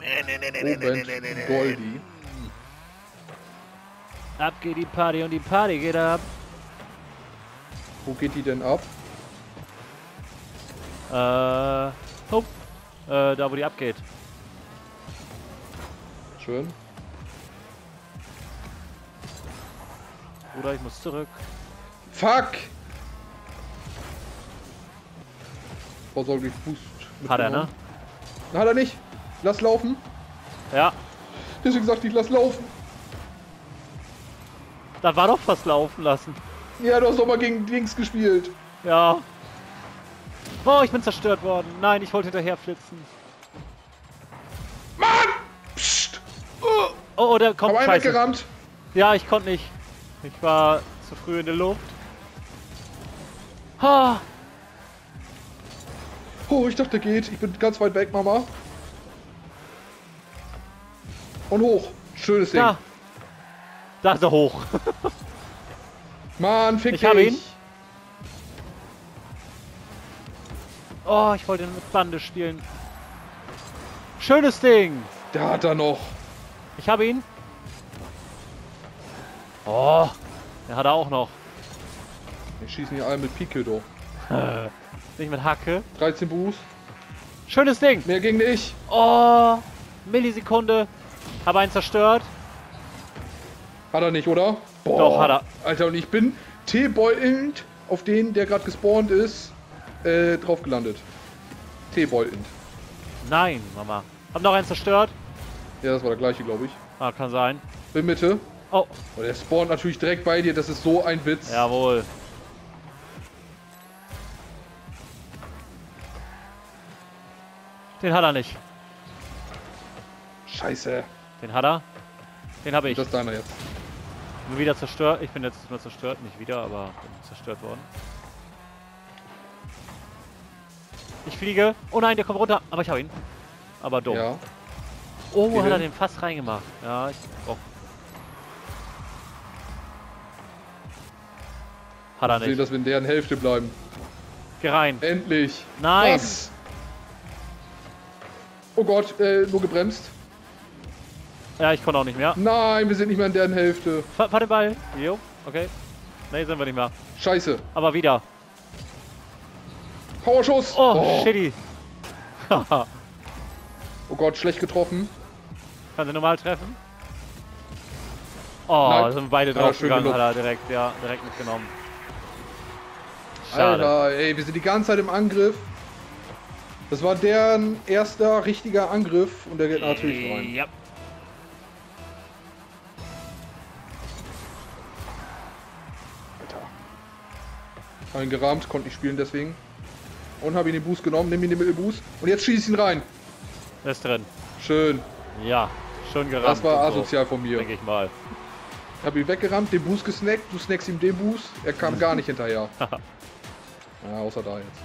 Moment, Goldie. Ab geht die Party und die Party geht ab. Wo geht die denn ab? Äh, hopp. Äh, da wo die abgeht. Schön. Bruder, ich muss zurück. Fuck! Vorsorglich Boost. Hat er, ne? Hat er nicht. Lass laufen. Ja, Deswegen sagte ich, lass laufen. das war doch fast laufen lassen. Ja, du hast doch mal gegen Dings gespielt. Ja. Oh, ich bin zerstört worden. Nein, ich wollte hinterher flitzen. Mann! Psst! Oh, oh, der kommt. Hab Scheiße. weggerammt. Ja, ich konnte nicht. Ich war zu früh in der Luft. Ha! Oh, ich dachte, der geht. Ich bin ganz weit weg, Mama. Und hoch. Schönes Ding. Da. Da ist er hoch. Mann, fick Ich hab dich. ihn. Oh, ich wollte mit Bande spielen. Schönes Ding. Da hat er noch. Ich habe ihn. Oh, der hat er auch noch. Wir schießen hier alle mit Pike, doch. Nicht mit Hacke. 13 Boost. Schönes Ding. Mehr gegen ich. Oh, Millisekunde. Habe einen zerstört. Hat er nicht, oder? Boah. Doch, hat er. Alter, und ich bin T-beulend auf den, der gerade gespawnt ist, äh, drauf gelandet. T-beulend. Nein, Mama. Hab noch einen zerstört. Ja, das war der gleiche, glaube ich. Ah, kann sein. Bin Mitte. Oh, Und der spawnt natürlich direkt bei dir. Das ist so ein Witz. jawohl. Den hat er nicht. Scheiße. Den hat er. Den habe ich. Das ist deiner jetzt. Bin wieder zerstört. Ich bin jetzt mal zerstört. Nicht wieder, aber bin zerstört worden. Ich fliege. Oh nein, der kommt runter. Aber ich habe ihn. Aber dumm. Ja. Oh, Geh hat er hin. den fast reingemacht. Ja, ich brauch. Hat er nicht. dass wir in deren Hälfte bleiben. Geh rein. Endlich. Nein. Was? Oh Gott, äh, nur gebremst. Ja, ich konnte auch nicht mehr. Nein, wir sind nicht mehr in deren Hälfte. Fahr, fahr den Ball. Jo, okay. Nee, sind wir nicht mehr. Scheiße. Aber wieder. Powerschuss. Oh, shitty. oh Gott, schlecht getroffen. Kann sie normal treffen? Oh, Nein. sind beide Hat er schön draufgegangen, gelupft. hat er direkt, ja, direkt mitgenommen. Schade. Alter, ey, wir sind die ganze Zeit im Angriff. Das war deren erster richtiger Angriff und der geht natürlich rein. Ja. Gerammt, konnte nicht spielen deswegen. Und habe ihn den Boost genommen, nimm ihn den Mittelboost. Und jetzt schieß ihn rein. Ist drin. Schön. Ja, schon gerammt. Das war und so, asozial von mir. Denke ich mal. Ich habe ihn weggerammt, den Boost gesnackt, du snackst ihm den Boost. Er kam gar nicht hinterher. ja, außer da jetzt.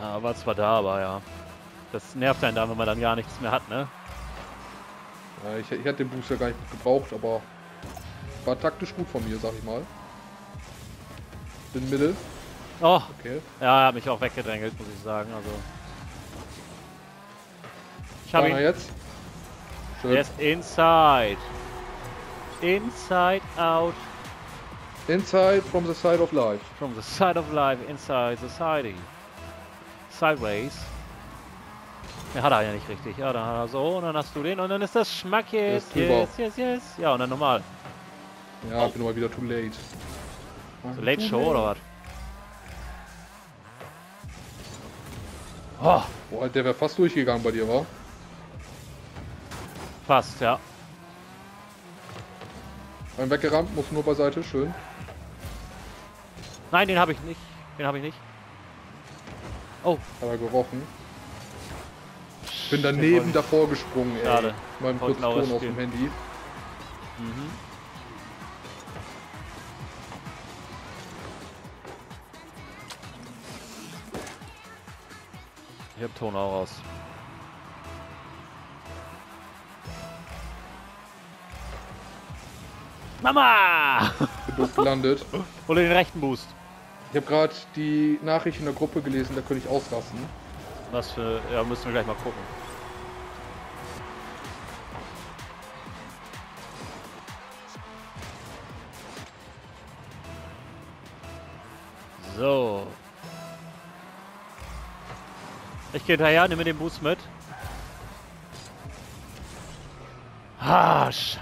Ja, war zwar da, aber ja. Das nervt einen dann, wenn man dann gar nichts mehr hat, ne? Ja, ich, ich hätte den Boost ja gar nicht gebraucht, aber war taktisch gut von mir, sag ich mal. Bin Mittel. Oh, Okay. ja, er hat mich auch weggedrängelt, muss ich sagen. Also. Ich habe ihn. jetzt. Schön. Der ist inside. Inside out. Inside from the side of life. From the side of life, inside society. Sideways. Ja, hat er ja nicht richtig. Ja, dann hat er so und dann hast du den und dann ist das Schmack jetzt. Yes, yes, yes. Ja, und dann normal. Ja, ich bin mal wieder too late. So Late Show oder was? Oh, Boah, der wäre fast durchgegangen bei dir, wa? passt, ja. Ein weggerammt, muss nur beiseite, schön. Nein, den habe ich nicht. Den habe ich nicht. Oh, Hat er gerochen. Bin daneben davor gesprungen, ey. Schade. Mal kurz Wollten auch Ton aus dem. Handy. Mhm. Ich hab Ton auch raus. Mama! Ich gelandet. Oder den rechten Boost. Ich habe gerade die Nachricht in der Gruppe gelesen, da könnte ich ausrasten. Was für. Ja, müssen wir gleich mal gucken. So. Ich gehe hinterher, nehme den Boost mit. Ah, scheiße.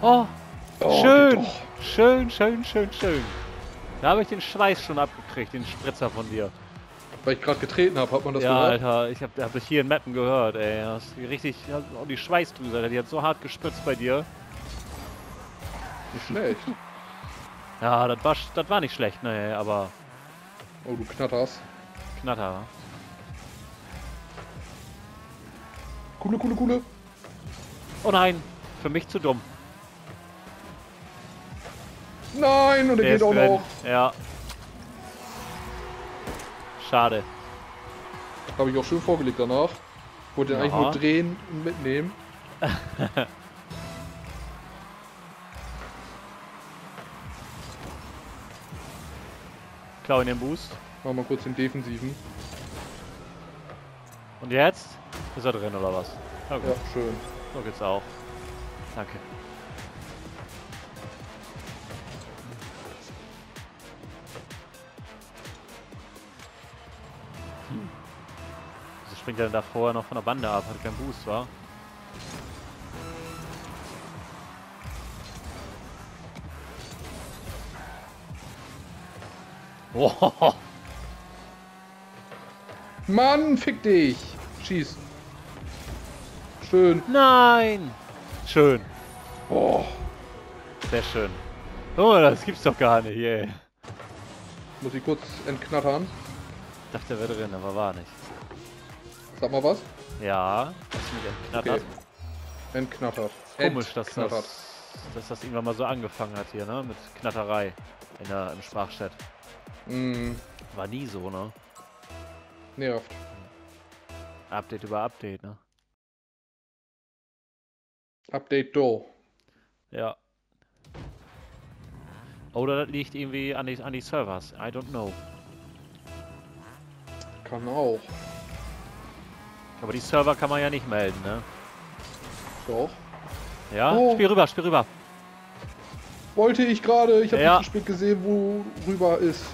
Oh, Oh, schön. Schön, schön, schön, schön. Da habe ich den Schweiß schon abgekriegt, den Spritzer von dir. Weil ich gerade getreten habe, hat man das ja, gehört? Alter, ich habe hab dich hier in Mappen gehört, ey. Das ist richtig, auch die Schweißdrüse, Alter, die hat so hart gespritzt bei dir. Nicht schlecht. Ja, das war, das war nicht schlecht, ne, aber Oh, du knatterst. Knatter. Coole, coole, coole. Oh nein, für mich zu dumm. Nein, und er geht auch drin. noch. Ja. Schade. Habe ich auch schön vorgelegt danach. Wollte den eigentlich Ja. nur drehen und mitnehmen. Klau in den Boost. Machen wir kurz den Defensiven. Und jetzt? Ist er drin oder was? Ja, gut. Ja, schön. So geht's auch. Danke. Hm. Wieso springt er denn da vorher noch von der Bande ab? Hat keinen Boost, war? Oh, Mann, fick dich! Schieß. Schön. nein! Schön. Oh, Sehr schön. Oh, das gibt's doch gar nicht, ey. muss ich kurz entknattern. Ich dachte, er wäre drin, aber war nicht. Sag mal was. Ja, hast mich entknattert? Okay. Entknattert. Komisch, dass das, dass das irgendwann mal so angefangen hat hier, ne? Mit Knatterei in der, im Sprachchat. Mm, War nie so, ne? nervt. Update über Update, ne? Update do. Ja. Oder das liegt irgendwie an die, an die Servers. I don't know. Kann auch. Aber die Server kann man ja nicht melden, ne? Doch. Ja? Oh. Spiel rüber, spiel rüber. Wollte ich gerade. Ich habe Ja. nicht spät gesehen, wo rüber ist.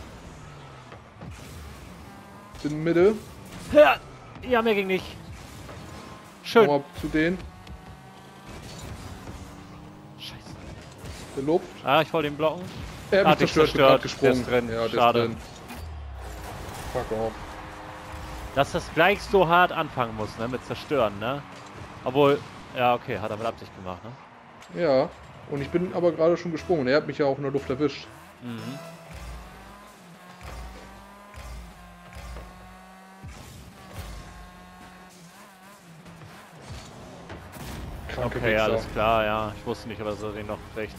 In Mitte. Ja, ja mehr ging nicht. Schön. Nochmal zu denen. Scheiße. Der Luft. Ah, ich wollte ihn blocken. Er Ah, hat mich dich zerstört, zerstört. gesprungen. Der drin. Ja, Schade. drin. Fuck off. Dass das gleich so hart anfangen muss, ne? Mit zerstören, ne? Obwohl, ja, okay, hat er mit Absicht gemacht, ne? Ja. Und ich bin aber gerade schon gesprungen. Er hat mich ja auch in der Luft erwischt. Mhm. Kranke Okay, Wichser. alles klar, ja. Ich wusste nicht, dass er den noch kriegt.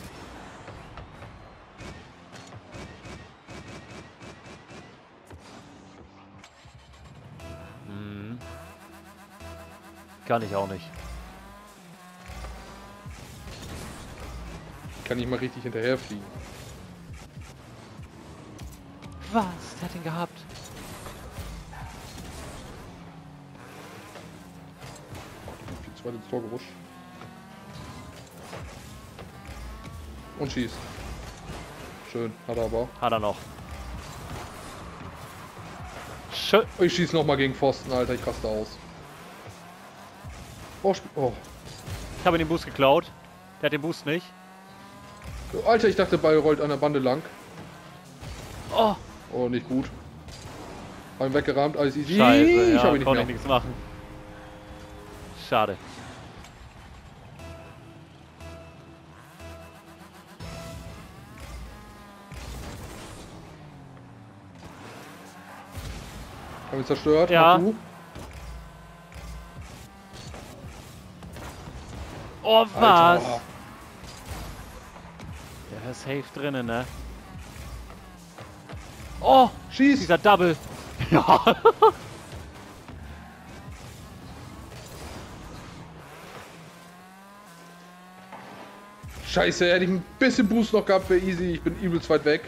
Mhm. Kann ich auch nicht. Kann nicht mal richtig hinterherfliegen. Was? Der hat ihn gehabt. Viel zu weit ins Tor gerutscht. Und schießt. Schön, hat er aber. Hat er noch. Schön. Oh, ich schieß noch mal gegen Pfosten, Alter, ich raste aus. Oh, oh. Ich habe den Boost geklaut. Der hat den Boost nicht. Alter, ich dachte, Ball rollt an der Bande lang. Oh, Oh, nicht gut. Hab ihn weggerammt, alles easy. scheiße. ich Ja, hab ihn nicht konnte mehr. ich nichts machen. Schade. Hab ihn zerstört. Ja. Oh, was? Alter. Der ist safe drinnen, ne? Oh, Schieß! dieser Double. Ja. Scheiße, hätte ich ein bisschen Boost noch gehabt, wäre easy. Ich bin übelst weit weg.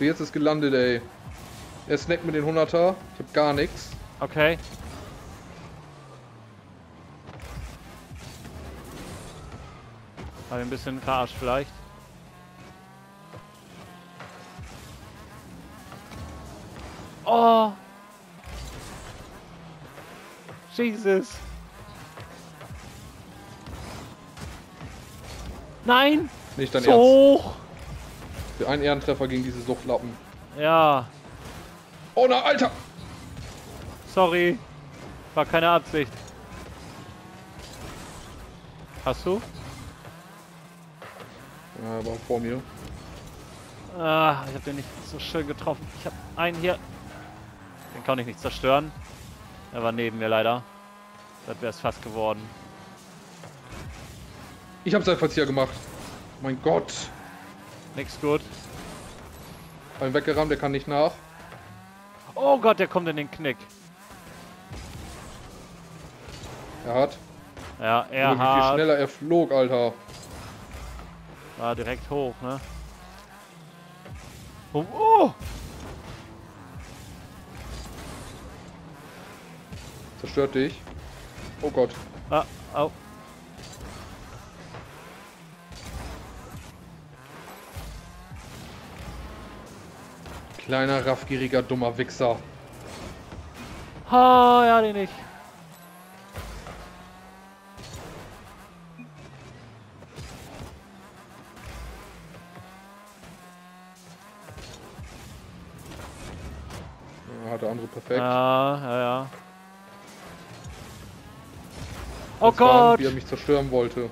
Jetzt ist gelandet, ey. Er snackt mit den 100er. Ich hab gar nichts. Okay. Habe ich ein bisschen verarscht vielleicht. Oh. Jesus. Nein! Nicht dein so Ernst. hoch! Für einen Ehrentreffer gegen diese Suchtlappen. Ja, Oh na, Alter! sorry. War keine Absicht. Hast du? Ja, war vor mir. Ah, ich habe den nicht so schön getroffen. Ich habe einen hier. Den kann ich nicht zerstören. Er war neben mir leider. Das wäre es fast geworden. Ich hab's einfach hier gemacht. Mein Gott. Nix gut. Hab ihn weggerammt, der kann nicht nach. Oh Gott, der kommt in den Knick. Er hat. Ja, er wie viel hat. schneller er flog, Alter. War direkt hoch, ne? Oh, oh! Zerstört dich. Oh Gott. Ah, au. Kleiner, raffgieriger, dummer Wichser. Ha, ja, den nicht. Hat der andere perfekt. Ja, ja, ja. Oh Gott! Wie er mich zerstören wollte.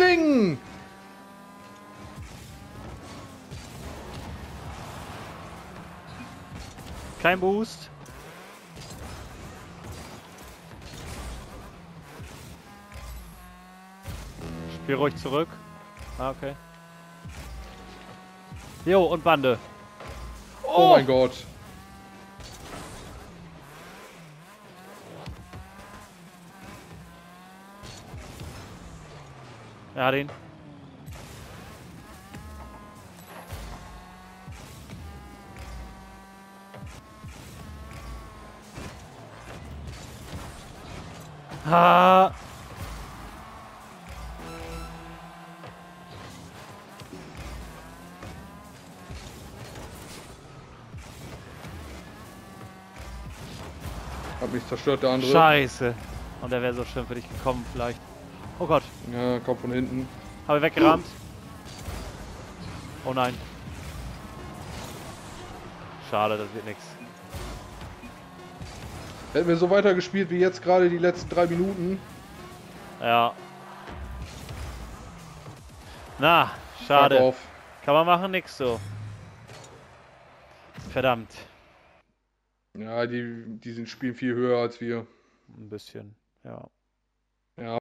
Herspringen! Kein Boost. Spiel ruhig zurück. Ah, okay. Jo, und Bande. Oh, mein Gott. Hat ihn. Ha! Hat mich zerstört, der andere. Scheiße. Und er wäre so schön für dich gekommen, vielleicht. Oh Gott. Ja, kommt von hinten. Habe ich weggerammt. Oh nein. Schade, das wird nichts. Hätten wir so weitergespielt wie jetzt gerade die letzten drei Minuten. Ja. Na, schade. Kann man machen, nix so. Verdammt. Ja, die, die sind spielen viel höher als wir. Ein bisschen, ja. Ja.